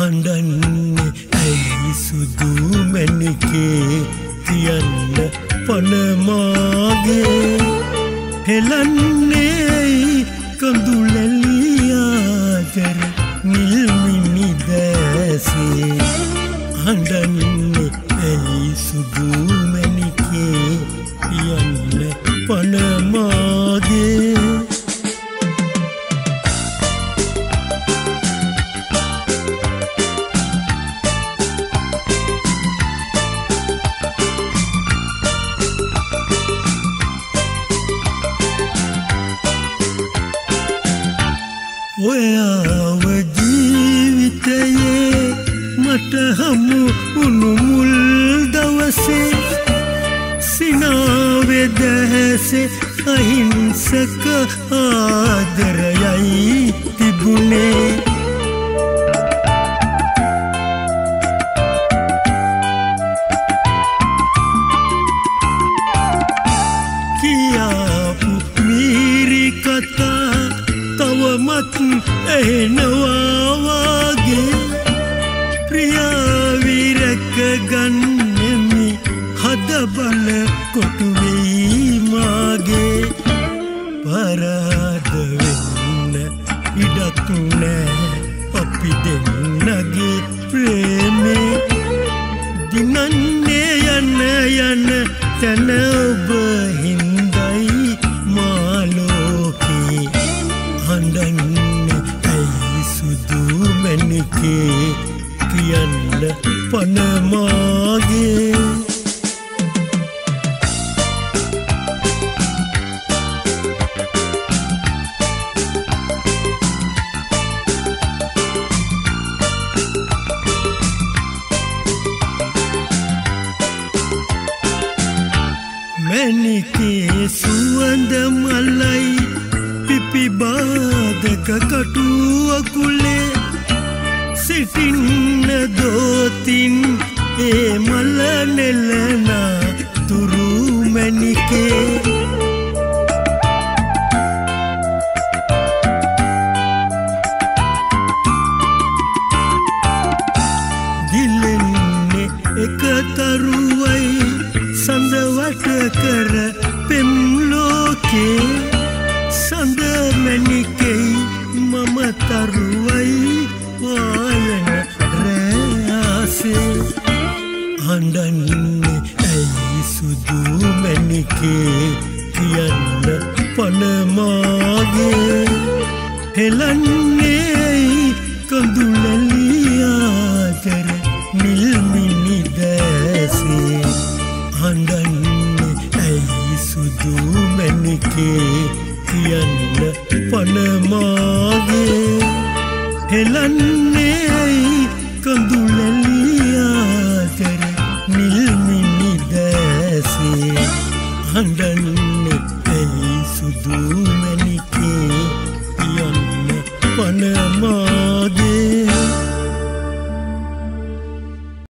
හඬන්නේ ඇයි සුදු මැණිකේ තියන්න පනමාගේ හෙලන්නේ කඳුලලියාදර නිල්මිනි දැසේ. හඬන්නේ ඇයි සුදු මැණිකේ තියන්න පනමාගේ ඔයාව ජීවිතයේ මට හමු උනුමුල් දවසේ සිනාවෙදහැසේ අහිංසක ආදරයයි තිබුණේ. එනවාවාගේ ප්‍රියාවිරක ගන්නෙමි. හදබල කොටුවෙීමාගේ පරාදවෙන්න ඉඩක් නෑ. අපි දෙන්නගේ ප්‍රේමේ. දිනන්නේ යන්න යන්න තැන සුදුමැනිකේ කියන්න පනමාගේ. මැනිකේ සුවඳ මල්ලයි පිපිබාදක කටුවකුලේ සිටින්න දෝතින් ඒ මල්ල නෙල්ලනා තුරුමැනිකේ දිලෙන්නේ එක තරුවයි සඳවට කර පෙම්ලෝකේ සඳමැනිකෙයි හඬන්නේ ඇයි සුදුමැනිකේ කියන්න පනමාගේ? හෙලන්නේයි කඳුලලියාදර නිල්මිනි දැසේ. හඬන්නේ ඇයි සුදුමැනිකේ කියන්න පනමාගේ? හෙලන්නේයි කඳුලලියාදර